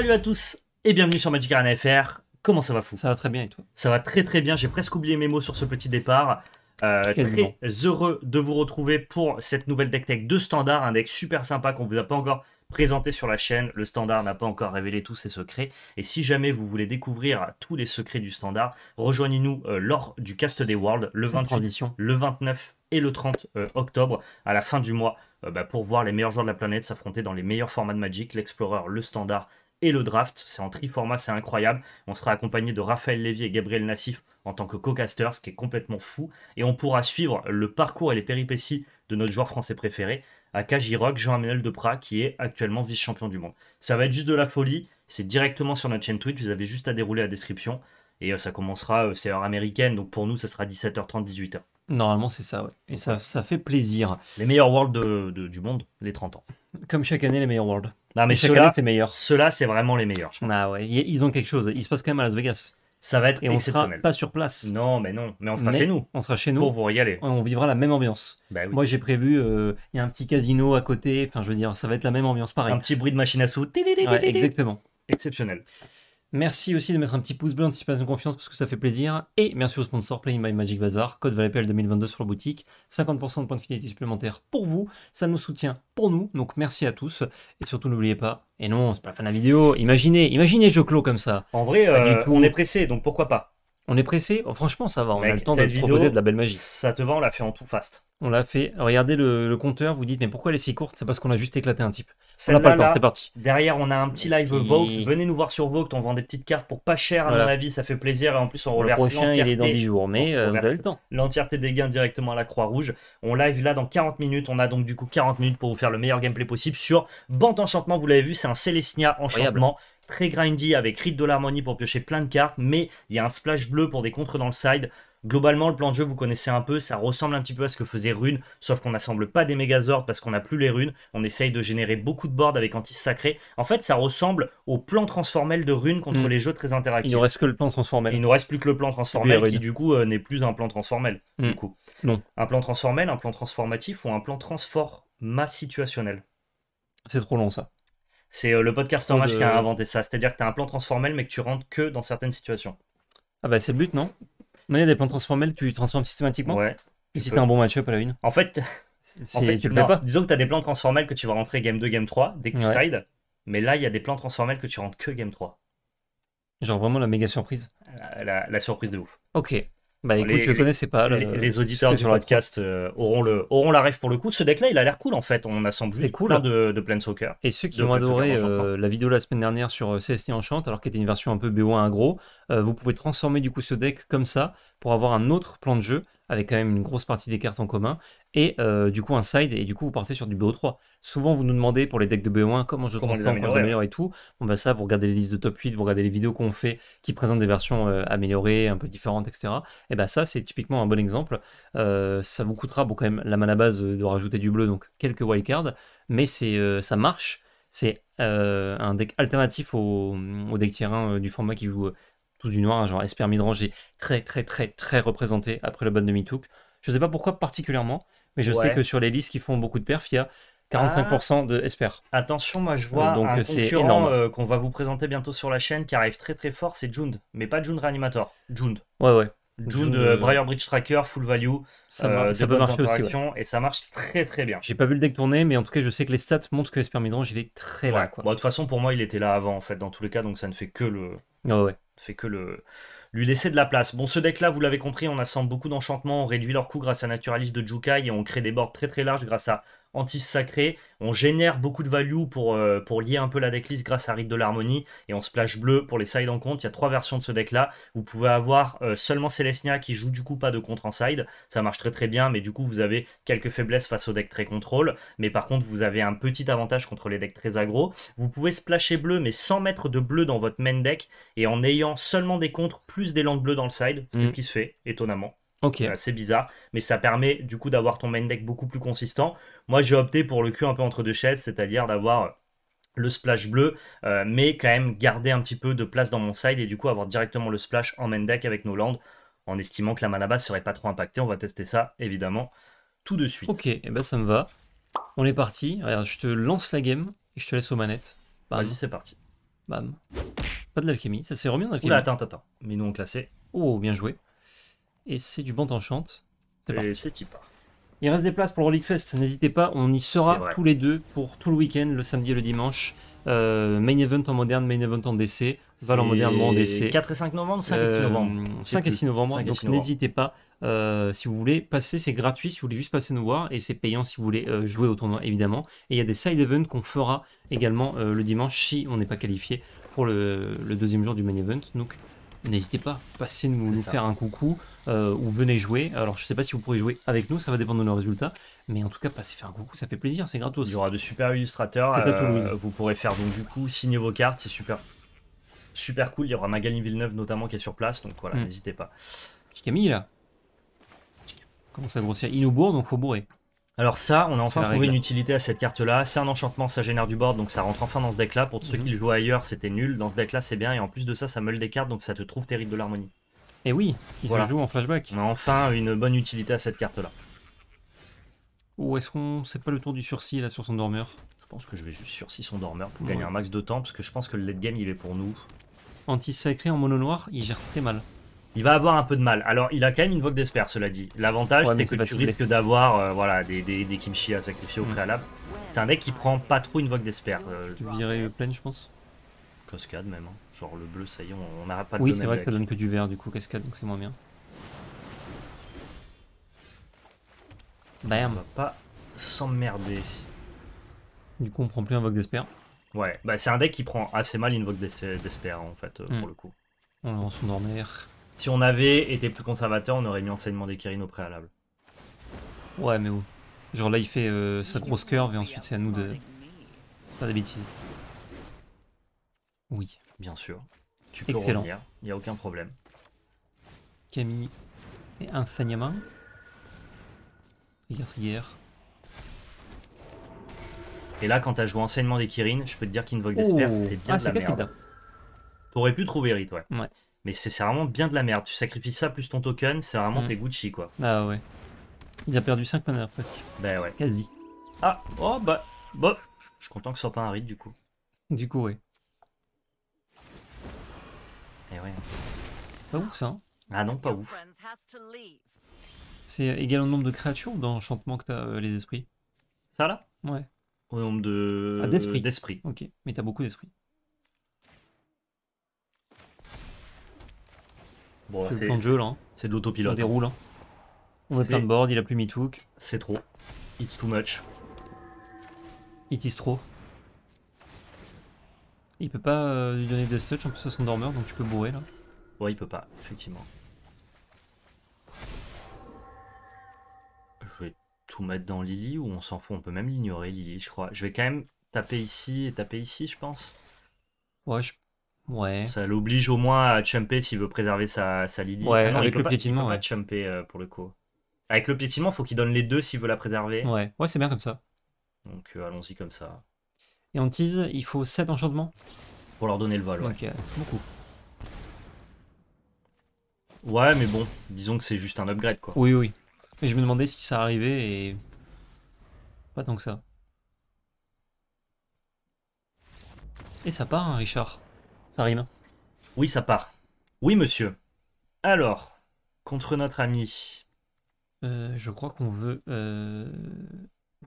Salut à tous et bienvenue sur Magic Arena FR. Comment ça va fou? Ça va très bien et toi? Ça va très très bien, j'ai presque oublié mes mots sur ce petit départ. Euh, très heureux de vous retrouver pour cette nouvelle deck tech de standard, un deck super sympa qu'on vous a pas encore présenté sur la chaîne. Le standard n'a pas encore révélé tous ses secrets. Et si jamais vous voulez découvrir tous les secrets du standard, rejoignez-nous euh, lors du cast des Worlds le Cette 28, tradition. le 29 et le 30 euh, octobre à la fin du mois euh, bah, pour voir les meilleurs joueurs de la planète s'affronter dans les meilleurs formats de Magic, l'Explorer, le Standard et le Draft. C'est en tri-format, c'est incroyable. On sera accompagné de Raphaël Lévy et Gabriel Nassif en tant que co-caster, ce qui est complètement fou. Et on pourra suivre le parcours et les péripéties de notre joueur français préféré, Akaji Rock, Jean-Emmanuel Deprat, qui est actuellement vice-champion du monde. Ça va être juste de la folie. C'est directement sur notre chaîne Twitch. Vous avez juste à dérouler la description. Et euh, ça commencera, euh, c'est heure américaine, donc pour nous, ça sera 17h30, 18h. Normalement, c'est ça, ouais. Et ça, ça fait plaisir. Les meilleurs worlds de- de- du monde, les 30 ans. Comme chaque année, les meilleurs Worlds. Non, mais ceux-là, c'est meilleur. ceux-là, c'est vraiment les meilleurs. je pense. Ah ouais, ils ont quelque chose. Il se passe quand même à Las Vegas. Ça va être Et on sera pas sur place. Non, mais non, mais on sera Mais chez nous On sera chez nous. pour vous régaler. On vivra la même ambiance. Bah oui. Moi, j'ai prévu, euh, il y a un petit casino à côté. Enfin, je veux dire, ça va être la même ambiance, pareil. Un petit bruit de machine à sous. Ouais, exactement. Exceptionnel. Merci aussi de mettre un petit pouce bleu, anticipation de confiance parce que ça fait plaisir. Et merci au sponsor Playing by Magic Bazaar, code VALEPL 2022 sur la boutique. 50% de points de fidélité supplémentaires pour vous. Ça nous soutient pour nous. Donc merci à tous. Et surtout, n'oubliez pas. Et non, c'est pas la fin de la vidéo. Imaginez, imaginez jeu clos comme ça. En vrai, euh, on est pressé, donc pourquoi pas? On est pressé. Oh, franchement, ça va. On a le temps de te proposer de la belle magie. Ça te va, on l'a fait en tout fast. On l'a fait. Regardez le, le compteur. Vous dites, mais pourquoi elle est si courte? C'est parce qu'on a juste éclaté un type. On n'a pas le temps. C'est parti. derrière, on a un petit live Si. Vogue. Venez nous voir sur Vogue, on vend des petites cartes pour pas cher, à Voilà. mon avis, ça fait plaisir. Et en plus, on Le reverse prochain, il est dans l'entièreté- 10 jours. Mais On euh, vous reverse- avez le temps. l'entièreté des gains directement à la Croix-Rouge. On live là dans 40 minutes. On a donc du coup 40 minutes pour vous faire le meilleur gameplay possible sur Bande Enchantement. Vous l'avez vu, c'est un Célestia Enchantement. Très grindy avec Rite de l'Harmonie pour piocher plein de cartes, mais il y a un splash bleu pour des contres dans le side. Globalement, le plan de jeu, vous connaissez un peu, ça ressemble un petit peu à ce que faisait Rune, sauf qu'on n'assemble pas des Megazords parce qu'on n'a plus les runes. On essaye de générer beaucoup de boards avec Antis Sacré. En fait, ça ressemble au plan transformel de Rune contre Mm. les jeux très interactifs. Il ne reste que le plan transformé. Il nous reste plus que le plan transformel qui du coup euh, n'est plus un plan transformel. Du Mm. coup. Non. Un plan transformel, un plan transformatif ou un plan transforma situationnel. C'est trop long, ça. C'est euh, le podcaster match de- qui a inventé ça. C'est-à-dire que tu as un plan transformel mais que tu rentres que dans certaines situations. Ah bah c'est le but, non? Non, il y a des plans transformels, tu transformes systématiquement? Ouais. Et si t'as un bon match-up à la une, En fait, c'est- en fait, tu le non, fais pas? Disons que tu as des plans transformels que tu vas rentrer game 2, game 3 dès que tu. Mais là, il y a des plans transformels que tu rentres que game 3. Genre vraiment la méga surprise? La, la- la surprise de ouf. Ok. Bah écoute, Les- je le connaissais pas. les, le- les auditeurs du podcast euh, auront, le, auront la ref pour le coup. Ce deck-là, il a l'air cool en fait. On assemble C'est juste cool. plein de, de Planeswalker. Et ceux qui ont adoré euh, la vidéo la semaine dernière sur euh, CST Enchant, alors qu'elle était une version un peu BO1 aggro, euh, vous pouvez transformer du coup ce deck comme ça pour avoir un autre plan de jeu avec quand même une grosse partie des cartes en commun et euh, du coup un side et du coup vous partez sur du BO3. Souvent vous nous demandez pour les decks de BO1 comment je Comment transforme, comment j'améliore et tout. Bon bah ça vous regardez les listes de top 8, vous regardez les vidéos qu'on fait qui présentent des versions euh, améliorées, un peu différentes, etc. Et bah ça c'est typiquement un bon exemple. Euh, ça vous coûtera bon quand même la mana base de rajouter du bleu donc quelques wildcards, mais c'est ça marche. C'est un deck alternatif au, au deck terrain euh, du format qui joue tous du noir, hein, genre Esper Midrange est très très très très représenté après le ban de Mitouk. Je sais pas pourquoi particulièrement, mais je Ouais. sais que sur les listes qui font beaucoup de perfs, il y a 45% de Esper. Attention, moi je vois Euh, donc, un concurrent euh, qu'on va vous présenter bientôt sur la chaîne qui arrive très très fort, c'est Jund. Mais pas Jund Reanimator, Jund. Ouais ouais, Jund, Jund, euh, euh, Briar Bridge Tracker, full value, ça, euh, ça peut marcher aussi. ouais. et ça marche très très bien. J'ai pas vu le deck tourner, mais en tout cas je sais que les stats montrent que Esper Midrange il est très là quoi. Bon, de toute façon, pour moi, il était là avant en fait, dans tous les cas, donc ça ne fait que le, Ouais, ouais. fait que le lui laisser de la place. Bon, ce deck-là, vous l'avez compris, on assemble beaucoup d'enchantements, on réduit leur coût grâce à Naturaliste de Jukai et on crée des boards très très larges grâce à Antis Sacré. On génère beaucoup de value pour, euh, lier un peu la decklist grâce à Rite de l'Harmonie et on splash bleu pour les side en compte. Il y a trois versions de ce deck-là. Vous pouvez avoir euh, seulement Celestia qui joue du coup pas de contre en side. Ça marche très très bien, mais du coup vous avez quelques faiblesses face au deck très contrôle. Mais par contre, vous avez un petit avantage contre les decks très aggro. Vous pouvez splasher bleu, mais sans mettre de bleu dans votre main deck et en ayant seulement des contres plus des langues bleues dans le side, c'est Mm. ce qui se fait, étonnamment. Ok. C'est assez bizarre, mais ça permet du coup d'avoir ton main deck beaucoup plus consistant. Moi j'ai opté pour le cul un peu entre deux chaises, c'est-à-dire d'avoir le splash bleu, euh, mais quand même garder un petit peu de place dans mon side et du coup avoir directement le splash en main deck avec nos landes, en estimant que la mana base serait pas trop impactée. On va tester ça évidemment tout de suite. Ok, et ben ça me va. On est parti. Regarde, je te lance la game et je te laisse aux manettes. Vas-y, c'est parti. Bam. Pas de l'alchimie, ça s'est remis en alchimie. Oula, attends, attends. Mais nous on classé. Oh, bien joué. Et c'est du bon enchant. C'est Et c'est qui part. Il reste des places pour le Relic Fest, n'hésitez pas, on y C'est sera tous les deux pour tout le week-end, le samedi et le dimanche. Euh, main event en moderne, main event en DC, Val en moderne, moi en DC. 4 et 5 novembre, 5 et 6 Euh, novembre. 5 et 6 novembre, 5 et donc 6 novembre. n'hésitez pas. euh, si vous voulez passer, c'est gratuit si vous voulez juste passer nous voir et c'est payant si vous voulez jouer au tournoi évidemment. Et il y a des side events qu'on fera également le dimanche si on n'est pas qualifié pour le, le deuxième jour du main event. Donc n'hésitez pas, passez nous, ça. faire un coucou euh, ou venez jouer. Alors je sais pas si vous pourrez jouer avec nous, ça va dépendre de nos résultats. Mais en tout cas, passez faire un coucou, ça fait plaisir, c'est gratos. Il y aura de super illustrateurs. C'est à tout le euh, monde. vous pourrez faire donc du coup signer vos cartes, c'est super. Super cool, il y aura Magali Villeneuve notamment qui est sur place, donc voilà, Mm. n'hésitez pas. Petit Camille là. Commence à grossir. Il nous bourre donc faut bourrer. Alors ça, on a enfin trouvé une utilité à cette carte-là. C'est un enchantement, ça génère du board, donc ça rentre enfin dans ce deck-là. Pour ceux Mhm. qui le jouaient ailleurs, c'était nul. Dans ce deck-là, c'est bien. Et en plus de ça, ça meule des cartes, donc ça te trouve tes rites de l'harmonie. Et oui, il Voilà. se joue en flashback. On a enfin une bonne utilité à cette carte-là. Ou est-ce qu'on. C'est pas le tour du sursis là sur son dormeur? Je pense que je vais juste sur 6 son dormeur pour Ouais. gagner un max de temps, parce que je pense que le late game, il est pour nous. Anti-sacré en mono noir, il gère très mal. Il va avoir un peu de mal. Alors, il a quand même une vogue d'espère, cela dit. L'avantage, Ouais, c'est que tu risques d'avoir euh, voilà, des, des, des kimchi à sacrifier au Mm. préalable. C'est un deck qui prend pas trop une vogue d'espère. Euh, Tu virais pleine, je pense. cascade même. hein. Genre le bleu, ça y est, on n'arrête pas de Oui, c'est vrai que ça donne que du vert du coup, cascade, donc c'est moins bien. On Bam va pas s'emmerder. Du coup, on prend plus un vogue d'espère. Ouais, bah c'est un deck qui prend assez mal une vogue d'es- d'espère en fait, euh, Mm. pour le coup. On lance son dormeur. Si on avait été plus conservateur, on aurait mis enseignement des Kirin au préalable. Ouais, mais où Genre là, il fait euh, sa grosse curve et ensuite c'est à nous de faire des bêtises. Oui. Bien sûr. Tu peux Excellent. revenir, il n'y a aucun problème. Camille et Infaniama. Trigger, trigger. Et là, quand t'as joué enseignement des Kirin, je peux te dire qu'une vogue d'espère, c'était bien ah, de c'est la 4 merde. T'aurais pu trouver Rite, ouais. Ouais. Mais c'est c'est vraiment bien de la merde. Tu sacrifies ça plus ton token, c'est vraiment Mm. tes Gucci, quoi. Ah ouais. Il a perdu 5 mana presque. Ben ouais. Quasi. Ah, oh bah, bah. Je suis content que ce soit pas un Rite, du coup. Du coup, ouais. Et ouais. Pas ouf ça. hein. Ah non, pas ouf. C'est égal au nombre de créatures ou d'enchantements que t'as euh, les esprits Ça, là? Ouais. Au nombre de... Ah, d'esprit. d'esprit. Ok. Mais t'as beaucoup d'esprits. Bon, C'est le plan de jeu là. hein. c'est de On l'autopilote. déroule. hein. On plein de board, il a plus mis took. C'est trop. It's too much. Il tease trop. Il peut pas euh, lui donner Death Touch en plus à son dormeur, donc tu peux bourrer là. Ouais, il peut pas, effectivement. Je vais tout mettre dans Lily ou on s'en fout, on peut même l'ignorer Lily, je crois. Je vais quand même taper ici et taper ici, je pense. Ouais, je... Ouais. Ça l'oblige au moins à chumper s'il veut préserver sa, sa Lily. Ouais, Ah non, avec le pas- piétinement, pas chumper euh, pour le coup. Avec le piétinement, faut qu'il donne les deux s'il veut la préserver. Ouais, ouais c'est bien comme ça. Donc euh, allons-y comme ça. Et en tease, il faut 7 enchantements Pour leur donner le vol. Ouais, Ok, beaucoup. Ouais, mais bon, disons que c'est juste un upgrade quoi. Oui, oui. Mais je me demandais si ça arrivait et. Pas tant que ça. Et ça part, hein, Richard. Ça rime. Oui, ça part. Oui, monsieur. Alors, contre notre ami. Euh, je crois qu'on veut. euh,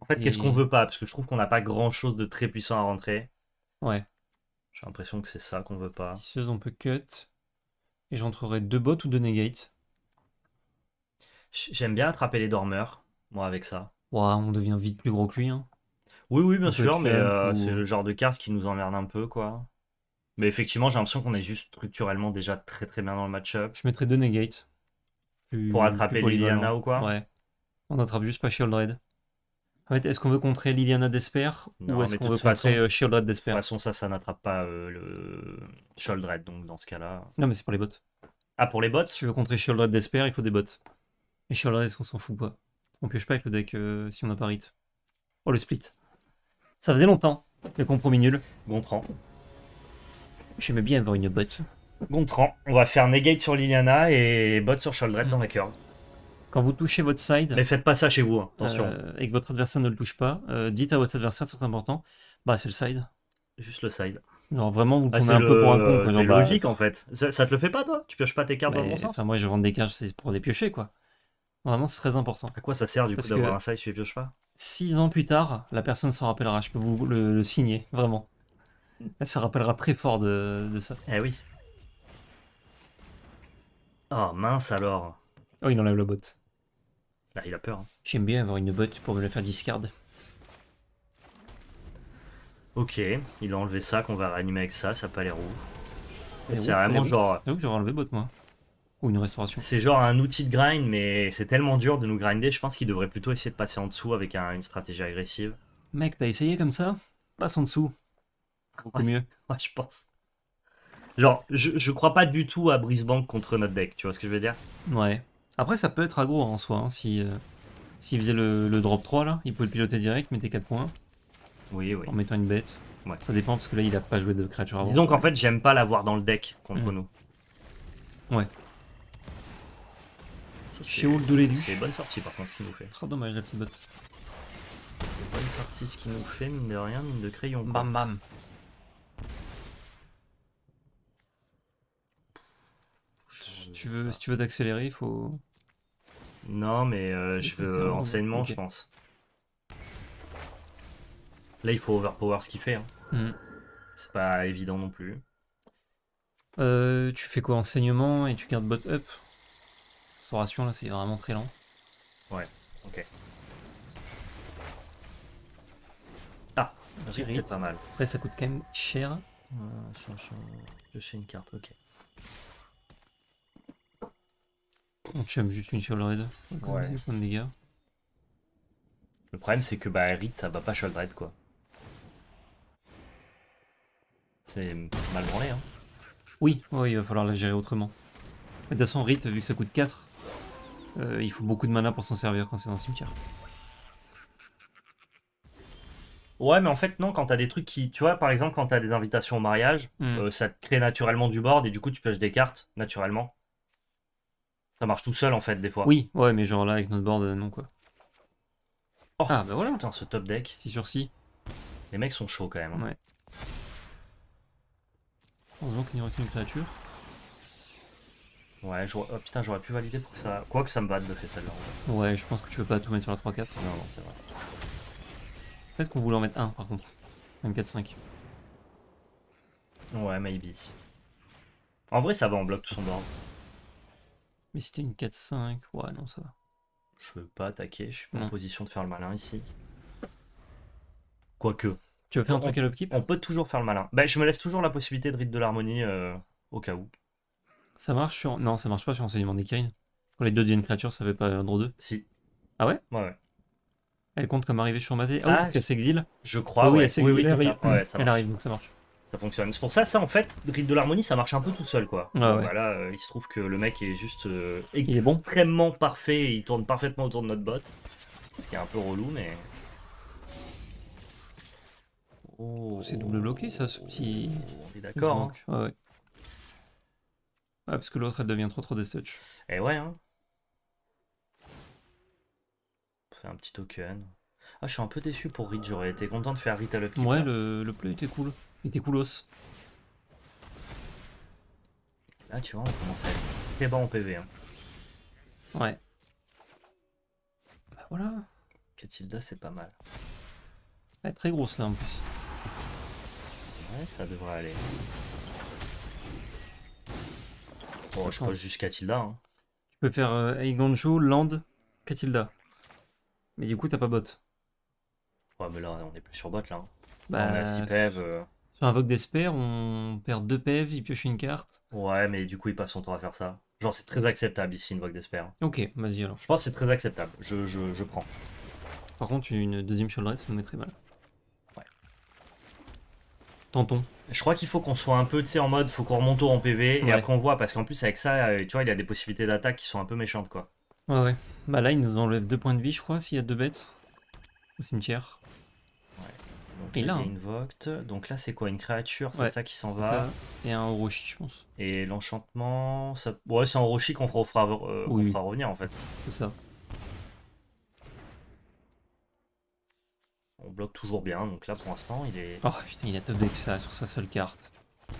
En fait, qu'est-ce qu'on veut pas? Parce que je trouve qu'on n'a pas grand chose de très puissant à rentrer. Ouais. J'ai l'impression que c'est ça qu'on veut pas. Tisseuse, on peut cut. Et j'entrerai deux bots ou deux negates. J'aime bien attraper les dormeurs, moi, avec ça. Ouah, on devient vite plus gros que lui. Hein. Oui, oui, bien On sûr, mais euh, ou- c'est le genre de carte qui nous emmerde un peu, quoi. Mais effectivement, j'ai l'impression qu'on est juste structurellement déjà très très bien dans le match-up. Je mettrai deux negates. Plus- Pour attraper. Liliana ou quoi? Ouais. On attrape juste pas Shieldred. En fait, est-ce qu'on veut contrer Liliana d'Esper Non, ou est-ce qu'on veut façon- contrer euh, Shieldred De toute d'Esper? façon, ça, ça n'attrape pas euh, le Sholdred, donc dans ce cas-là. Non, mais c'est pour les bots. Ah, pour les bots? Si tu veux contrer Shieldred d'Esper, il faut des bots. Et Shieldred, est-ce qu'on s'en fout pas? On pioche pas avec le deck euh, si on a pas Rit. Oh, le split. Ça faisait longtemps. Le compromis nul. Gontran. J'aimais bien avoir une bot. Gontran. On va faire negate sur Liliana et bot sur Sholdred dans la curve. Quand vous touchez votre side, Mais faites pas ça chez vous, hein, attention. euh, et que votre adversaire ne le touche pas, euh, dites à votre adversaire, c'est important, bah c'est le side. Juste le side. Genre vraiment, vous Ah, prenez c'est un peu pour un con. C'est bah, logique en fait. Ça, ça te le fait pas toi? Tu pioches pas tes cartes dans le mais, bon sens? enfin, moi, je vends des cages, c'est pour des piocher, quoi. Vraiment, c'est très important. À quoi ça sert du coup d'avoir un side si tu pioches pas? Six ans plus tard, la personne s'en rappellera. Je peux vous le, le signer, vraiment. Elle se rappellera très fort de, de ça. Eh oui. Oh mince alors. Oh, il enlève le bot. Là il a peur. hein. J'aime bien avoir une bot pour me le faire discard. Ok, il a enlevé ça, qu'on va réanimer avec ça, ça a pas l'air ouf. C'est vraiment genre. J'avoue que j'aurais enlevé bot, moi. Ou une restauration. C'est genre un outil de grind, mais c'est tellement dur de nous grinder. Je pense qu'il devrait plutôt essayer de passer en dessous avec un- une stratégie agressive. Mec, t'as essayé comme ça? Passe en dessous. Beaucoup Ouais. mieux. Ouais, je pense. Genre, je, je crois pas du tout à Brisbank contre notre deck, tu vois ce que je veux dire? Ouais. Après, ça peut être aggro en soi. hein, si euh, s'il faisait le, le drop 3, là, il peut le piloter direct, mettez 4 points Oui, oui. en mettant une bête. Ouais. Ça dépend parce que là, il a pas joué de créature avant. Dis donc, en fait, j'aime pas l'avoir dans le deck contre Mhm. nous. Ouais. De l'élu. C'est bonne sortie par contre ce qu'il nous fait. Trop dommage, la petite botte. C'est bonne sortie ce qu'il nous fait, mine de rien, mine de crayon. quoi. Bam bam. Je- Tu veux, si tu veux t'accélérer, il faut. Non, mais euh, je veux enseignement, je pense. Là, il faut overpower ce qu'il fait. hein. Hmm. C'est pas évident non plus. Euh, tu fais quoi Enseignement et tu gardes bot up? Restauration, là, c'est vraiment très lent. Ok. Ah, J'ai c'est pas mal. Après, ça coûte quand même cher. Euh, sur- sur- Je fais une carte, ok. On chum juste une Shovel Red. Ouais. Des points de dégâts. Le problème, c'est que bah, Rit, ça va pas Sholdred, quoi. C'est mal branlé, hein. Oui, ouais, il va falloir la gérer autrement. Mais de toute façon, Rite, vu que ça coûte 4, euh, il faut beaucoup de mana pour s'en servir quand c'est dans le cimetière. Ouais, mais en fait, non, quand t'as des trucs qui. Tu vois, par exemple, quand t'as des invitations au mariage, Hmm. euh, ça te crée naturellement du board et du coup, tu pioches des cartes, naturellement. Ça marche tout seul, en fait, des fois. Oui, ouais, mais genre là, avec notre board, euh, non quoi. Oh. Ah, bah voilà, Putain, ce top deck. 6 sur 6. Les mecs sont chauds quand même. hein. Ouais. Heureusement qu'il nous reste une créature. Ouais, j'aurais- oh, putain, j'aurais pu valider pour ça. Quoi que ça me batte de faire celle-là. en vrai. Ouais, je pense que tu veux pas tout mettre sur la 3-4. Non, non, c'est vrai. Peut-être qu'on voulait en mettre un par contre. Même 4-5. Ouais, maybe. En vrai, ça va, on bloque tout son board. Mais si c'était une 4-5, ouais, non, ça va. Je veux pas attaquer, je suis pas en position de faire le malin ici. Quoique, Tu veux faire un truc à l'upkeep on peut toujours faire le malin. Bah, je me laisse toujours la possibilité de rite de l'harmonie euh, au cas où. Ça marche sur. Non, ça marche pas sur enseignement des Kirin. Quand les deux deviennent créatures, ça fait pas un draw 2. Si. Ah ouais? Ouais, ouais. Elle compte comme arrivée sur Maté. Ah, Ah, oui, parce qu'elle s'exile. Je crois, Ah oui, ouais. elle s'exile. oui, elle, arrive. Ouais, ça elle marche. arrive, donc ça marche. Ça fonctionne. C'est pour ça, ça en fait, Rite de l'harmonie, ça marche un peu tout seul, quoi. Donc, ouais. Voilà, euh, il se trouve que le mec est juste euh, Il est bon. extrêmement parfait, et il tourne parfaitement autour de notre bot. Ce qui est un peu relou, mais. Oh. C'est double bloqué, ça, ce petit. On est d'accord. Hein. Ouais, ouais. Ouais, parce que l'autre, elle devient trop trop death Et ouais, hein. Un petit token. Ah, je suis un peu déçu pour Rite, j'aurais été content de faire à l'upkeep. Ouais, le, le play était cool. Il était coolos. Là, tu vois, on commence à être très bas en PV. Hein. Ouais. Bah voilà. Catilda, c'est pas mal. Elle est très grosse là en plus. Ouais, ça devrait aller. Bon, je pose juste Catilda. Hein. Tu peux faire euh, Eiganjo, Land, Katilda. Mais du coup, t'as pas bot. Ouais, mais là, on est plus sur bot là. hein. Bah, on a 6 PV. euh, Sur Invoque d'Esper, on perd 2 PV, il pioche une carte. Ouais, mais du coup, il passe son tour à faire ça. Genre, c'est très acceptable ici, une vogue d'espère. Ok, vas-y alors. Je pense que c'est très acceptable. Je, je, je prends. Par contre, une deuxième Shoulder, ça me mettrait mal. Ouais. Tentons. Je crois qu'il faut qu'on soit un peu, tu sais, en mode, faut qu'on remonte au en PV et après on voit, parce qu'en plus, avec ça, euh, tu vois, il y a des possibilités d'attaque qui sont un peu méchantes, quoi. Ouais, ouais. Bah là, il nous enlève 2 points de vie, je crois, s'il y a deux bêtes. Au cimetière. Donc, Et il là, y a une Voct. Donc là, c'est quoi Une créature, c'est Ouais, ça qui s'en va? Et un Orochi, je pense. Et l'enchantement, ça... ouais, c'est en Roshi qu'on fera, euh, fera revenir, en fait. C'est ça. On bloque toujours bien, donc là pour l'instant il est. Oh putain, il a top deck ça sur sa seule carte.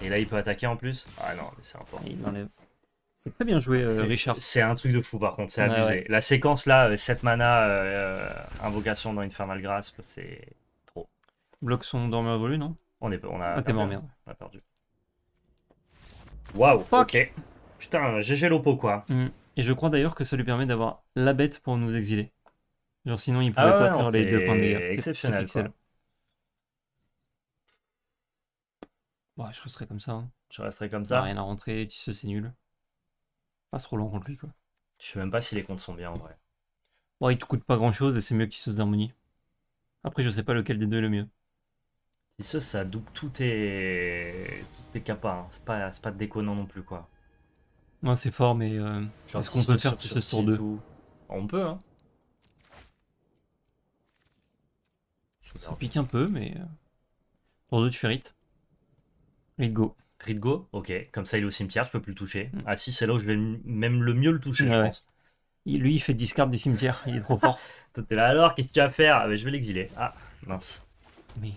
Et là il peut attaquer en plus? Ah non, mais c'est important. Et il enlève. C'est très bien joué, euh, Richard. C'est un truc de fou par contre, c'est Ouais, abusé. ouais. La séquence là, 7 mana, euh, invocation dans Infernal Grasp, c'est trop. Bloque son dormeur volé, non? On est on a, Ah, t'es mort, merde. On a perdu. Waouh, ok. Putain, GG Lopo quoi. Mm. Et je crois d'ailleurs que ça lui permet d'avoir la bête pour nous exiler. Genre sinon il pouvait Ah ouais, pas non, faire les deux points de dégâts. C'est- exceptionnel, c'est. Bon, je resterai comme ça. Hein. Je resterai comme Ça. ça. Rien à rentrer, Tisseux c'est nul. Pas trop long contre lui quoi. Je sais même pas si les comptes sont bien en vrai. Bon, il te coûte pas grand chose et c'est mieux que Tisseuse d'harmonie. Après, je sais pas lequel des deux est le mieux. Tisseuse, ça double tous tes, tous tes capas. hein. C'est pas, pas déconnant non plus quoi. Ouais, c'est fort, mais euh, est-ce qu'on peut faire sursis sur et deux tout. On peut, hein. Ça pique un peu, mais. euh, Pour deux, tu fais Rit. Rit go. Ridgo, ok. Comme ça, il est au cimetière, je peux plus le toucher. Mm. Ah si, c'est là où je vais même le mieux le toucher, je pense. Il- lui, il fait discard du cimetière, il est trop fort. Toi, t'es là alors, qu'est-ce que tu vas faire? Ah, bah, Je vais l'exiler. Ah, mince. mais.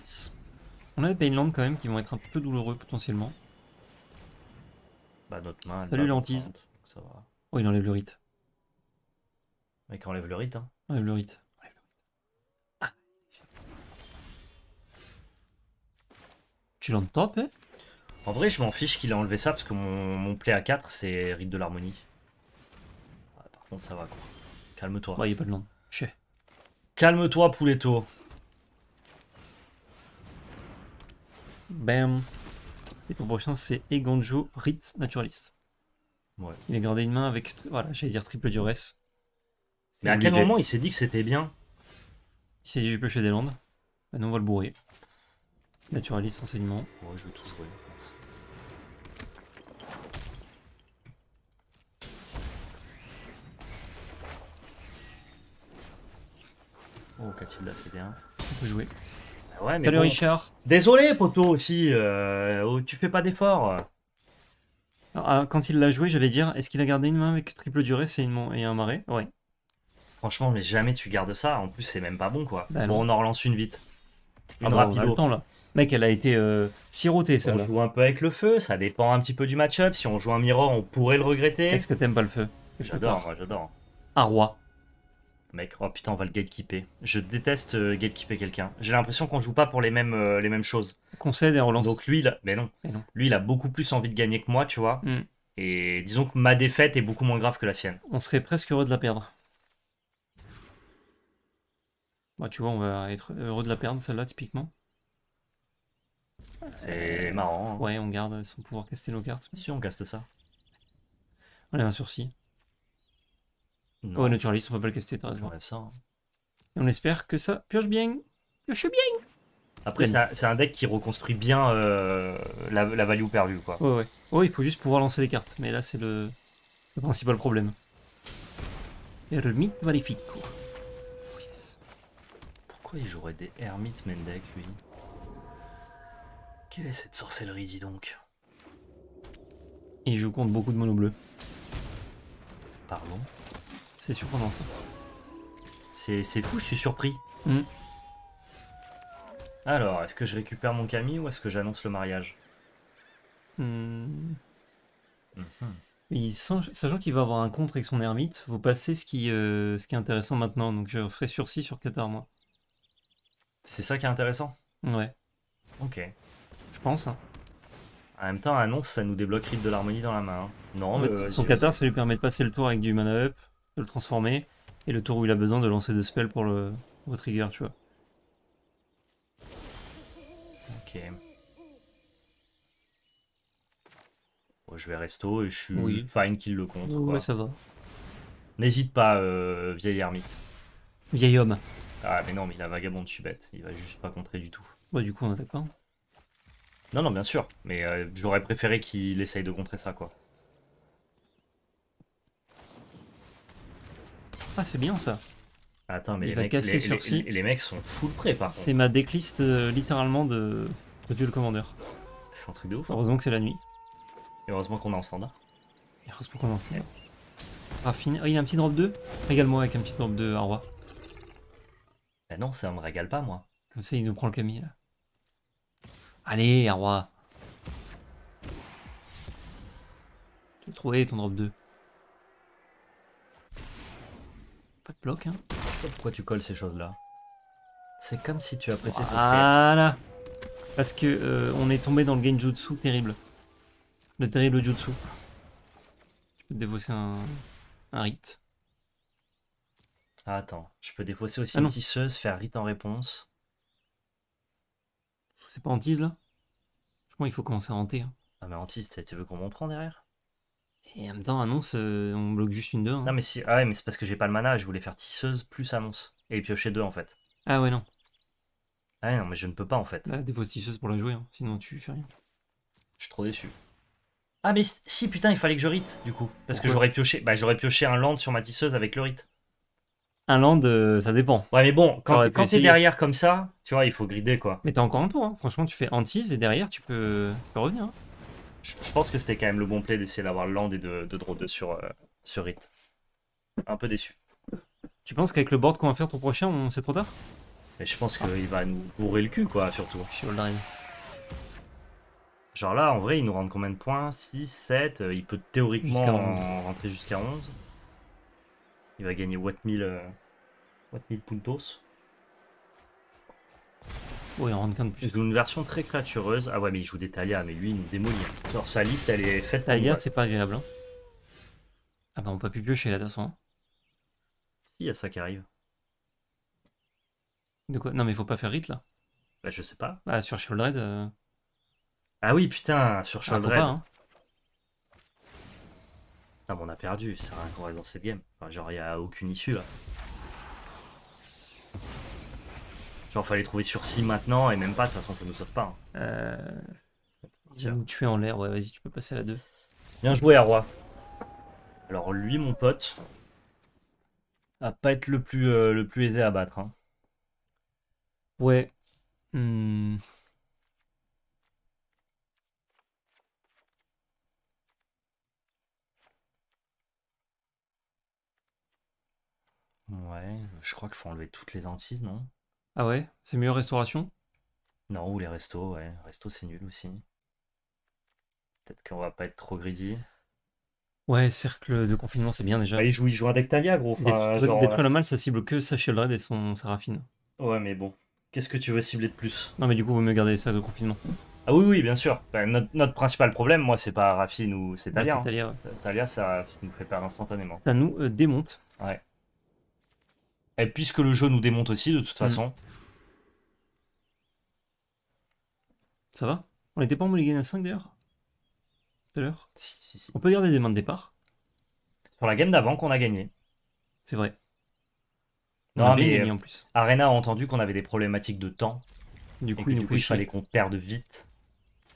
On a des Painland quand même qui vont être un peu douloureux potentiellement. Bah, notre main. Salut, donc Ça va. Oh, il enlève le Rit. Mec, enlève le rite. Hein. Enlève le Rit. Enlève le Rit. Ah. Tu l'entends, hein En vrai, je m'en fiche qu'il ait enlevé ça parce que mon, mon play à 4, c'est rite de l'harmonie. Par contre, ça va quoi. Calme-toi. Ouais, il n'y a pas de land. Chez. Calme-toi, Pouletto. Bam. Et pour le prochain, c'est Egonjo Rit Naturaliste. Ouais. Il a gardé une main avec, voilà, j'allais dire triple duresse. Mais à quel moment il s'est dit que c'était bien Il s'est dit, je peux chez des landes. Maintenant, on va le bourrer. Naturaliste, enseignement. Ouais, je vais tout jouer. je pense. Oh, Catilda, c'est bien. On peut jouer. Ah Ouais, mais Salut bon. Richard. Désolé, poteau aussi. euh, oh, tu fais pas d'efforts. Alors, ah, quand il l'a joué, j'allais dire, est-ce qu'il a gardé une main avec triple duresse et, une et un marais? Ouais. Franchement, mais jamais tu gardes ça. En plus, c'est même pas bon, quoi. Bah bon, non. on en relance une vite. Une Non, on a rapido. le temps là. Mec, elle a été euh, sirotée On celle-là. joue un peu avec le feu, ça dépend un petit peu du match-up. Si on joue un mirror, on pourrait le regretter. Est-ce que t'aimes pas le feu? J'adore, j'adore. Ah, roi. Mec, oh putain, on va le gatekeeper. Je déteste euh, gatekeeper quelqu'un. J'ai l'impression qu'on joue pas pour les mêmes, euh, les mêmes choses. Concède et relance. Donc lui, il a... mais non. Mais non. Lui, il a beaucoup plus envie de gagner que moi, tu vois. Hmm. Et disons que ma défaite est beaucoup moins grave que la sienne. On serait presque heureux de la perdre. Bah, tu vois, on va être heureux de la perdre, celle-là, typiquement. C'est marrant. hein. Ouais, on garde sans pouvoir caster nos cartes. Si on caste ça. On a un sursis. Non, Oh, naturaliste, on peut pas le caster, t'as raison. j'enlève ça. hein. Et on espère que ça pioche bien. Pioche bien. Après, Ouais. c'est un, c'est un deck qui reconstruit bien euh, la, la value perdue, quoi. Ouais, ouais. Oh, il faut juste pouvoir lancer les cartes. Mais là, c'est le... le principal problème. Ermite maléfique. Oh, yes. Pourquoi il jouerait des Hermit main deck, lui? Quelle est cette sorcellerie, dis donc? Et il joue contre beaucoup de mono bleu. Pardon? C'est surprenant ça. C'est c'est fou, je suis surpris. Hmm. Alors, est-ce que je récupère mon Camille ou est-ce que j'annonce le mariage? Hmm. Mhm. Il, sachant qu'il va avoir un contre avec son ermite, vous passez ce qui, euh, ce qui est intéressant maintenant. Donc je ferai sursis sur Qatar, moi. C'est ça qui est intéressant? Ouais, Ok. je pense. hein. En même temps, annonce, ça nous débloque Rite de l'harmonie dans la main. hein. Non, mais. En fait, vas-y, son. Qatar, ça lui permet de passer le tour avec du mana up, de le transformer, et le tour où il a besoin de lancer deux spells pour le trigger, tu vois. Ok. Bon, je vais resto et je suis Oui. fine qu'il le compte. Ouais, quoi. ça va. N'hésite pas, euh, vieille ermite. Vieil homme. Ah, mais non, mais il a vagabond, je suis bête. Il va juste pas contrer du tout. Bah, du coup, on attaque pas. Non, non, bien sûr. Mais euh, j'aurais préféré qu'il essaye de contrer ça, quoi. Ah, c'est bien ça. Attends, mais Il les va mecs, casser les, sur les- les mecs sont full prêts, par C'est contre. ma decklist euh, littéralement de, de Duel Commander. C'est un truc de ouf. hein. Heureusement que c'est la nuit. Et heureusement qu'on est en standard. Et heureusement qu'on en sait. Raffine. Oh, il a un petit drop 2 Régale-moi avec un petit drop 2 à roi. Bah non, ça me régale pas, moi. Comme ça, il nous prend le Camille. Là. Allez, roi. Tu as trouvé ton drop 2. Pas de bloc, hein. Pourquoi tu colles ces choses-là? C'est comme si tu appréciais ce Voilà. Parce que euh, on est tombé dans le genjutsu terrible. Le terrible jutsu. Tu peux te défausser un, un rite. Ah, attends, je peux défausser aussi Ah une tisseuse, faire rite en réponse. C'est pas hantise là? Je crois qu'il faut commencer à hanter. hein. Ah, mais Antis, tu tu veux qu'on m'en prend derrière? Et en même temps, annonce, euh, on bloque juste une 2. Non, mais si. Ah, ouais, mais c'est parce que j'ai pas le mana, je voulais faire tisseuse plus annonce. Et piocher deux en fait. Ah ouais, non. Ah, ouais, non, mais je ne peux pas en fait. Là, défausse tisseuse pour la jouer, hein. sinon tu fais rien. Je suis trop déçu. Ah, mais si, putain, il fallait que je rite du coup. Parce que Pourquoi j'aurais pioché. Bah, j'aurais pioché un land sur ma tisseuse avec le rite. Un land, euh, ça dépend. Ouais, mais bon, quand T'aurais t'es pu quand t'es essayer. derrière comme ça, tu vois, il faut grider quoi. Mais t'as encore un tour, hein. franchement, tu fais hantise et derrière tu peux, tu peux revenir. hein. Je, je pense que c'était quand même le bon play d'essayer d'avoir le land et de, de draw 2 sur, euh, sur rite. Un peu déçu. Tu penses qu'avec le board qu'on va faire ton prochain, on c'est trop tard? Mais je pense qu'il va nous bourrer le cul quoi, surtout. Genre là, en vrai, il nous rend combien de points? 6, 7. euh, il peut théoriquement Jusqu'à 11. en rentrer jusqu'à 11. Il va gagner what 1000, euh, what 1000 puntos. Oh, qu'un de Il plus. joue une version très créatureuse. Ah ouais, mais il joue des Talia, mais lui, il nous démolit. Genre, sa liste, elle est faite Talia, c'est pas agréable. hein. Ah bah on peut plus piocher là de toute façon. hein. Il y a ça qui arrive. De quoi? Non mais faut pas faire rite là. Bah, je sais pas. Bah sur Shieldred, euh... Ah oui, putain, sur ah, Shieldred. pas, hein. Ah, mais on a perdu, ça rien qu'on reste dans cette game. Enfin, genre, il y a aucune issue là. Genre, fallait trouver sur 6 maintenant, et même pas, de toute façon, ça nous sauve pas. hein. Euh... Tiens. nous tuer en l'air, ouais vas-y tu peux passer à la 2. Bien joué, Arroi. Alors, lui, mon pote, va pas être le plus, euh, le plus aisé à battre. hein. Ouais. Hmm. Ouais, je crois qu'il faut enlever toutes les hantises, non? Ah ouais? C'est mieux restauration? Non, ou les restos, ouais. Resto, c'est nul aussi. Peut-être qu'on va pas être trop greedy. Ouais, cercle de confinement c'est bien déjà. Bah, il, joue, il joue un deck Talia, gros. Enfin, Détruire genre, détruire le mal ça cible que sa Shieldred et son Seraphine. Ouais, mais bon. Qu'est-ce que tu veux cibler de plus? Non mais du coup vaut mieux garder les cercles de confinement. Ah oui, oui, bien sûr. Bah, notre, notre principal problème, moi, c'est pas Raffine ou c'est Bah, Talia. c'est hein. Talia, ouais. Talia, ça nous prépare instantanément. Ça nous euh, démonte. Et puisque le jeu nous démonte aussi, de toute Mm. façon. Ça va? On était pas en mulligan à 5 d'ailleurs? Tout à l'heure? Si, si, si. On peut garder des mains de départ? Sur la game d'avant qu'on a gagné. C'est vrai. On Non, a bien mais gagné en plus. Arena a entendu qu'on avait des problématiques de temps. Du Et coup, que du nous coup, il fallait qu'on perde vite.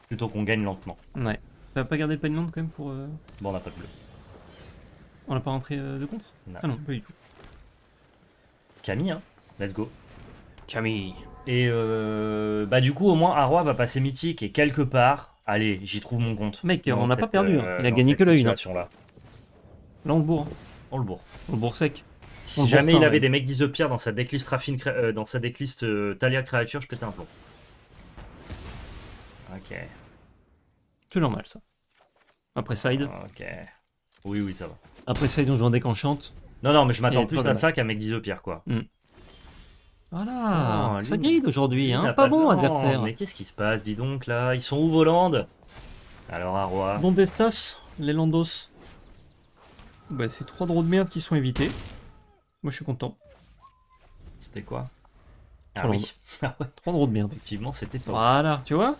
Plutôt qu'on gagne lentement. Ouais. T'as pas gardé le Pineland quand même pour. euh, Bon, on n'a pas de bleu. On n'a pas rentré euh, de contre? Non. Ah non, pas du tout. Camille, hein. Let's go. Camille. Et euh, bah du coup, au moins, Arroy va passer mythique et quelque part, allez, j'y trouve mon compte. Mec, on n'a pas perdu. hein. euh, Il a gagné que l'œil. Là. situation-là. là, on le bourre. hein. On le bourre. On le bourre sec. Si On le jamais bourre il avait ouais. des mecs 10 de pierre dans sa decklist Raffine, euh, dans sa decklist euh, Talia créature, je pétais un plomb. Ok. C'est normal ça. Après side. Ok. Oui, oui, ça va. Après side, on joue un deck enchante. Non, non, mais je m'attends plus à ça qu'à mec 10 de pierre, quoi. Voilà. Oh, ça gride aujourd'hui. Hein. Pas, bon, adversaire. Mais qu'est-ce qui se passe, dis donc, là? Ils sont où vos landes Alors, Arroy. Bon Destas, les Landos. Bah, c'est trois draws de merde qui sont évités. Moi, je suis content. C'était quoi? Ah Trois oui. Ah ouais, Trois draws de merde. effectivement, c'était pas. Voilà, tu vois?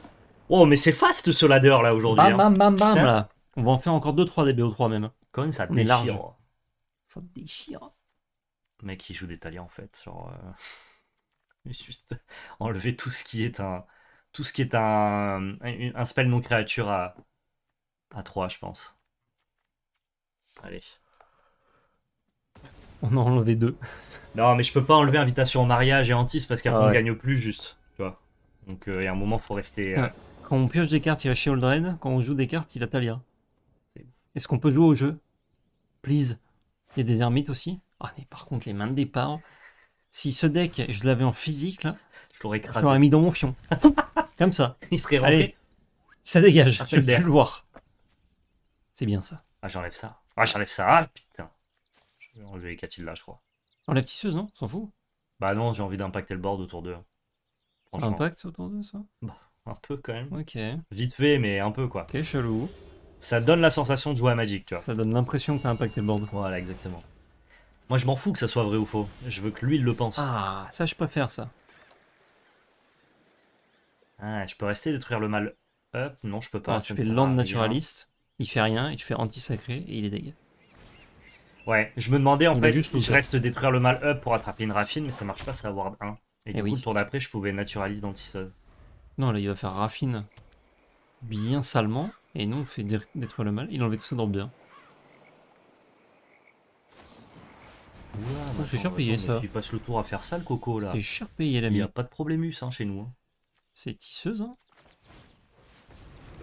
Oh, mais c'est fast ce ladder là aujourd'hui. Bam, hein. bam, bam, bam, là. On va en faire encore 2-3 des BO3 même. Quand même, ça déchire. Ça déchire. Le mec qui joue des taliens en fait, genre euh, juste enlever tout ce qui est un tout ce qui est un un, un spell non créature à à 3 je pense. Allez. On en a enlevé deux. Non, mais je peux pas enlever invitation au mariage et antis parce qu'après Ah on ouais. gagne plus juste, tu vois. Donc euh, il y a un moment faut rester euh. Quand on pioche des cartes, il a Shieldred. Quand on joue des cartes, il a Talia. Est-ce qu'on peut jouer au jeu? Please. Il y a des ermites aussi. Ah, mais par contre, les mains de départ. Si ce deck, je l'avais en physique, là, Je l'aurais je l'aurais mis dans mon pion. Comme ça. Il serait rentré. Allez, ça dégage. Je plus le voir. C'est bien ça. Ah, j'enlève ça. Ah, j'enlève ça. Ah, putain. Je vais enlever les Catilda, je crois. Enlève tisseuse, non? S'en fout. Bah non, j'ai envie d'impacter le board autour d'eux. Impact autour de ça? Un peu quand même. Ok. Vite fait, mais un peu quoi. Ok, chelou. Ça donne la sensation de jouer à Magic, tu vois. Ça donne l'impression que t'as impacté le board. Voilà, exactement. Moi, je m'en fous que ça soit vrai ou faux. Je veux que lui, il le pense. Ah, ça, je préfère ça. Ah, je peux rester détruire le mal up Non, je peux pas. Ah, tu fais land naturaliste, il fait rien, et tu fais anti-sacré, et il est deg. Ouais, je me demandais en Il va fait, juste je reste détruire le mal up pour attraper une raffine, mais ça marche pas, c'est à ward 1. Et, Eh du oui. coup, le tour d'après, je pouvais naturaliser d'antiseuse. Non, là, il va faire raffine bien salement, et nous, on fait dé- détruire le mal. Il enlevait tout ça dans le 2. Ouah, c'est cher payé, ça. Il passe le tour à faire ça, le coco là. C'est cher payé, Il l'ami. n'y a pas de problémus hein, chez nous. hein. C'est tisseuse, hein.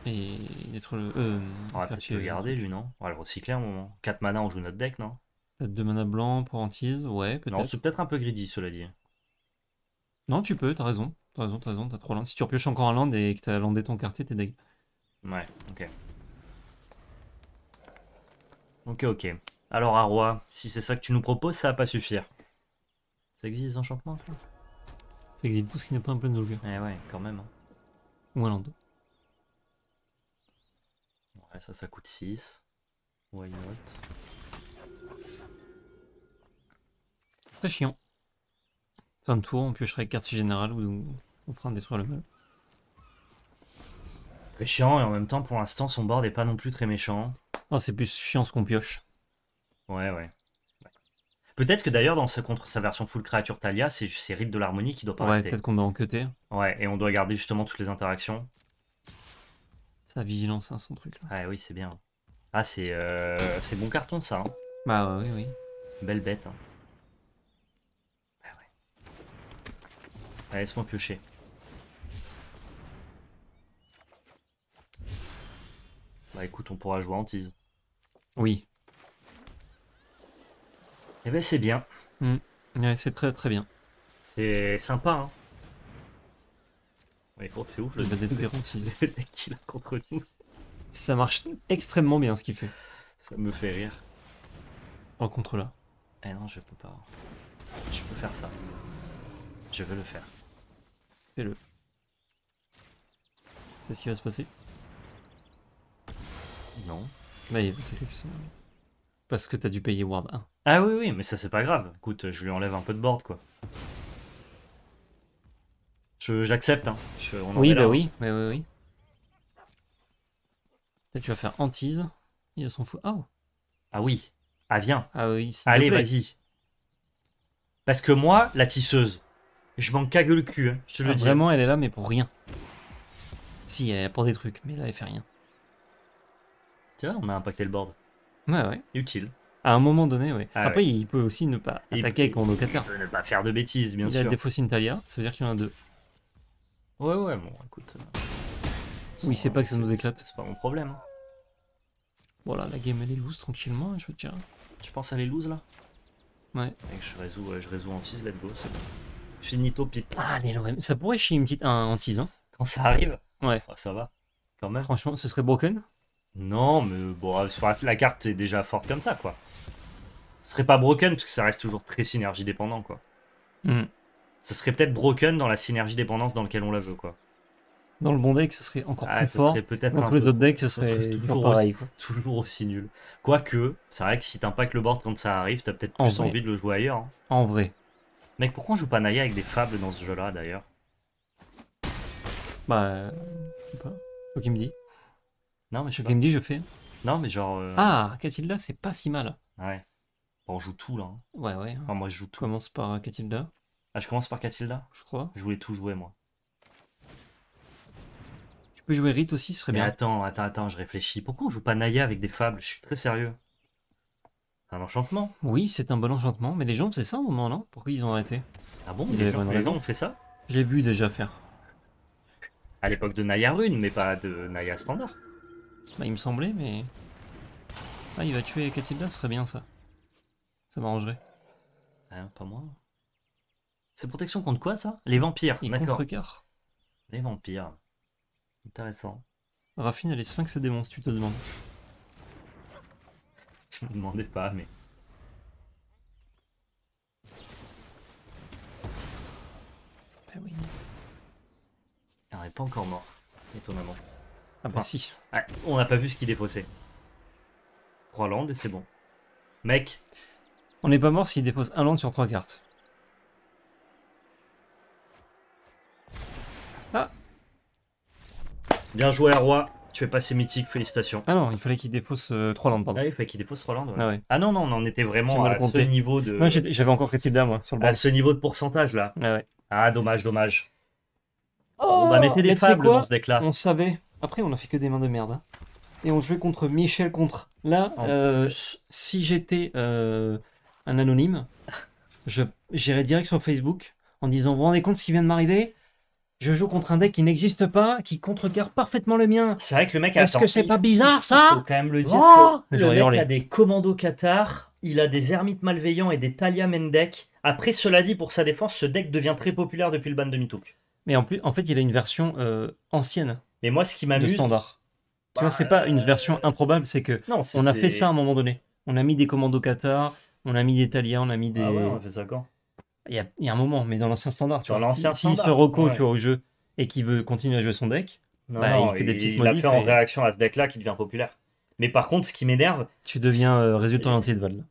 Et détruire le. Euh, On va faire peut-être le garder lui, non? On va le recycler un moment. 4 mana, on joue notre deck, non? T'as deux mana blancs pour antise, ouais, Non, peut-être. c'est peut-être un peu greedy, cela dit. Non, tu peux, t'as raison. T'as raison, t'as raison, t'as trop land. Si tu repioches encore un land et que t'as landé ton quartier, t'es deg. Ouais, ok. Ok, ok. Alors, Arroi, si c'est ça que tu nous proposes, ça va pas suffire. Ça existe, les enchantements, ça? Ça existe tout ce qui n'est pas un planeswalker. Eh ouais, quand même. hein. Ou un land. Ouais, ça, ça coûte 6. Why not? Très chiant. Fin de tour, on piochera avec quartier général ou on fera un détruire le mal. C'est chiant, et en même temps, pour l'instant, son board est pas non plus très méchant. Ah, c'est plus chiant ce qu'on pioche. Ouais, ouais. Ouais. Peut-être que d'ailleurs, dans sa, contre sa version full créature Talia, c'est c'est Rite de l'harmonie qui doit pas Ouais, rester. peut-être qu'on doit enquêter. Ouais, et on doit garder justement toutes les interactions. Sa vigilance, hein, son truc là. Ah oui, c'est bien. Ah, c'est euh, c'est bon carton, ça. hein. Bah oui, oui. Belle bête. hein. Ah ouais. Allez, laisse-moi piocher. Bah écoute, on pourra jouer en tease. Oui. Eh ben c'est bien. Ouais, c'est très très bien. C'est sympa, hein. Ouais, c'est ouf le Il deck qu'il a contre nous. Ça marche extrêmement bien ce qu'il fait. Ça me fait rire. En contre là. Eh non, je peux pas. Je peux faire ça. Je veux le faire. Fais-le. C'est ce qui va se passer. Non. Land. Parce que t'as dû payer Ward 1. Ah oui, oui, mais ça c'est pas grave. Écoute, je lui enlève un peu de board, quoi. Je j'accepte, hein. Je- on en Oui, est là, bah hein. oui, oui, oui, oui. Là, tu vas faire Antise. Il s'en fout. Oh Ah oui. Ah viens. Ah oui, Allez, vas-y. Parce que moi, la tisseuse, je m'en cague le cul, hein, je te le Ah, dis. Vraiment, elle est là, mais pour rien. Si, elle est là pour des trucs, mais là, elle fait rien. Vois, on a impacté le board. Ouais, ouais. Utile. À un moment donné, ouais. Ah Après, il peut aussi ne pas Il- attaquer avec mon locataire. Il peut ne pas faire de bêtises, bien il a sûr. des fausses Intalia, ça veut dire qu'il y en a deux. Ouais, ouais, bon, écoute. euh, Oui, c'est pas que ça nous éclate. C'est pas mon problème. hein. Voilà, la game elle est loose tranquillement, hein, je veux dire. Tu penses à les lose là? Ouais. Mec, je résous, euh, je résous en 6, let's go, c'est bon. Finito pipe. Ah, les LOM. Ça pourrait chier une petite un hantise, hein. Quand ça arrive, Ouais. oh, ça va. Quand même. Franchement, ce serait broken. Non, mais bon, euh, la- carte est déjà forte comme ça, quoi. Ce serait pas broken parce que ça reste toujours très synergie dépendant, quoi. Hmm. Ça serait peut-être broken dans la synergie dépendance dans laquelle on la veut, quoi. Dans le bon deck, ce serait encore Ah, plus fort. peut-être Dans tous les autres decks, ce serait serait toujours toujours pareil. Quoi. toujours aussi nul. Quoique, c'est vrai que si t'impactes le board quand ça arrive, t'as peut-être En plus vrai. envie de le jouer ailleurs. hein. En vrai. Mec, pourquoi on joue pas Naya avec des fables dans ce jeu-là, d'ailleurs? Bah, euh, je sais pas. Toi qui me dis. Non, mais je sais pas. je fais. Non, mais genre... euh, Ah, Catilda, c'est pas si mal. Ouais. Bon, on joue tout, là. hein. Ouais, ouais. Enfin, moi, je joue tout. Commence par euh, Catilda, Ah, je commence par Catilda je crois. Je voulais tout jouer, moi. Tu peux jouer Rite aussi, ce serait Mais bien. attends, attends, attends, je réfléchis. Pourquoi on joue pas Naya avec des fables? Je suis très sérieux. C'est un enchantement. Oui, c'est un bon enchantement, mais les gens faisaient ça au moment, non? Pourquoi ils ont arrêté? Ah bon Il y Les avait gens, une les raison. gens ont fait ça? J'ai vu déjà faire. À l'époque de Naya Rune, mais pas de Naya standard. Bah, il me semblait, mais. Ah, il va tuer Catilda, ce serait bien ça. Ça m'arrangerait. Hein, pas moi. C'est protection contre quoi ça? Les vampires, Il d'accord. contrecarre. Les vampires. Intéressant. Raffine, elle est sphinx et démons, si tu te demandes. Tu me demandais pas, mais. Ah oui. Elle n'est pas encore mort, étonnamment. Ah bah Enfin, si. Ouais, on n'a pas vu ce qu'il défaussait. 3 landes et c'est bon. Mec, On n'est pas mort s'il dépose un land sur trois cartes. bien joué, roi. Tu es passé mythique, félicitations. Ah non, il fallait qu'il dépose euh, trois landes, pardon. Ah il fallait qu'il défausse 3 landes. ouais. Ah ouais. Ah non, non, on en était vraiment à ce niveau de. Moi, j'avais encore Crétilda, moi, sur le banc. à ce niveau de pourcentage là. Ah ouais. Ah, dommage, dommage. Oh, on va mettre des fables dans ce deck là. On savait. Après, on a fait que des mains de merde. hein. Et on jouait contre Michel contre. Là, euh, si j'étais euh, un anonyme, je j'irais direct sur Facebook en disant Vous vous rendez compte ce qui vient de m'arriver? Je joue contre un deck qui n'existe pas, qui contrecarre parfaitement le mien. C'est vrai que le mec a. Est-ce que c'est pas bizarre, Il ça faut quand même le dire Oh que le mec hurlé. a des commandos Qatar, il a des ermites malveillants et des Talia Mendek. Après, cela dit, pour sa défense, ce deck devient très populaire depuis le ban de Mitouk. Mais en plus, en fait, il a une version euh, ancienne Mais moi, ce qui m'amuse. standard. Tu Bah, vois, c'est pas une euh, version improbable, c'est que Non, on a fait ça à un moment donné. On a mis des commandos Qatar, on a mis des Taliens, on a mis des. Ah ouais, on a fait ça quand? Il y, a, il y a un moment, mais dans l'ancien standard, tu Dans vois. l'ancien si, s'il se standard, reco ouais. tu vois, au jeu et qu'il veut continuer à jouer son deck, Non, Bah, non, il fait des petites il fait en réaction à ce deck-là qui devient populaire. Mais par contre, ce qui m'énerve. tu deviens euh, résultat entier de Val.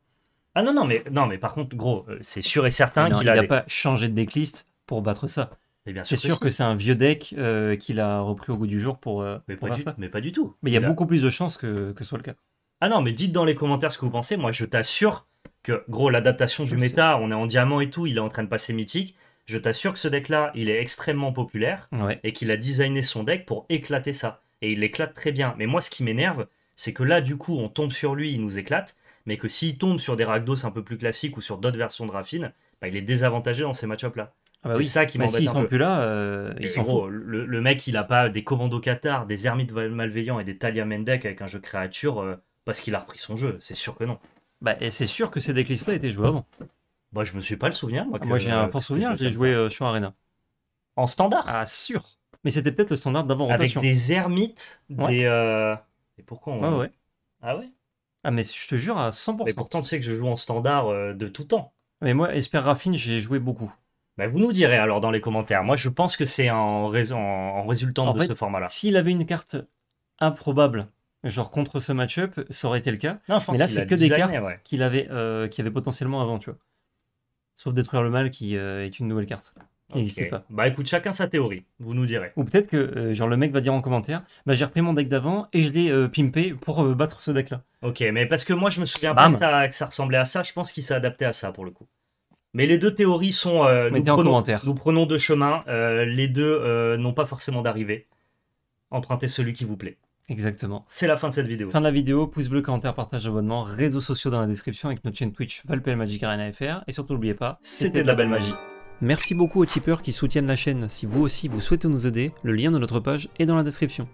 Ah non, non, mais, non, mais par contre, gros, euh, c'est sûr et certain qu'il il a. n'a les- pas changé de decklist pour battre ça. Bien C'est sûr que c'est un vieux deck euh, qu'il a repris au goût du jour pour, euh, Mais pour pas, faire du... ça. mais pas du tout. Mais il y a a- beaucoup plus de chances que, que ce soit le cas. Ah non, mais dites dans les commentaires ce que vous pensez. Moi, je t'assure que, gros, l'adaptation du méta, on est en diamant et tout, il est en train de passer mythique. Je t'assure que ce deck-là, il est extrêmement populaire Ouais. et qu'il a designé son deck pour éclater ça. Et il l'éclate très bien. Mais moi, ce qui m'énerve, c'est que là, du coup, on tombe sur lui, il nous éclate. Mais que s'il tombe sur des Rakdos un peu plus classiques ou sur d'autres versions de Raffine, bah, il est désavantagé dans ces match-up-là. Ah bah C'est oui. ça qui Bah, m'embête s'ils un sont peu. plus là, euh, Et ils sont gros, le, le mec, il a pas des commandos Qatar, des ermites malveillants et des Talia Mendek avec un jeu créature euh, parce qu'il a repris son jeu. C'est sûr que non. Bah, et c'est sûr que ces decklists-là étaient joués avant. Moi, je me suis pas le souvenir. Moi, Ah, Moi, j'ai un fort souvenir, j'ai joué euh, sur Arena. en standard? Ah, sûr Mais c'était peut-être le standard d'avant avec rotation. des ermites, Ouais. des. euh, Et pourquoi on... Ouais, ouais. Ah ouais? Ah, mais je te jure, à 100%. Mais pourtant, tu sais que je joue en standard euh, de tout temps. Mais moi, Esper Raffine, j'ai joué beaucoup. Bah, vous nous direz alors dans les commentaires. Moi, je pense que c'est en, résultant En de fait, ce format-là. S'il avait une carte improbable, genre contre ce match-up, ça aurait été le cas. Non, je pense Mais là, c'est que des cartes ouais. qu'il avait, euh, qu'il avait potentiellement avant, tu vois. Sauf détruire le mal, qui euh, est une nouvelle carte qui n'existait pas. Bah écoute, chacun sa théorie. Vous nous direz. Ou peut-être que euh, genre le mec va dire en commentaire, bah j'ai repris mon deck d'avant et je l'ai pimpé pour battre ce deck-là. Ok, mais parce que moi je me souviens Bam. pas que ça, que ça ressemblait à ça, je pense qu'il s'est adapté à ça pour le coup. Mais les deux théories sont. euh, nous, prenons, commentaire. nous prenons deux chemins, euh, les deux euh, n'ont pas forcément d'arrivée. Empruntez celui qui vous plaît. Exactement. C'est la fin de cette vidéo. Fin de la vidéo, pouce bleu, commentaire, partage, abonnement, réseaux sociaux dans la description avec notre chaîne Twitch Valpel Magic Arena FR et surtout n'oubliez pas, C'était de la belle magie. Merci beaucoup aux tipeurs qui soutiennent la chaîne. Si vous aussi vous souhaitez nous aider, le lien de notre page est dans la description.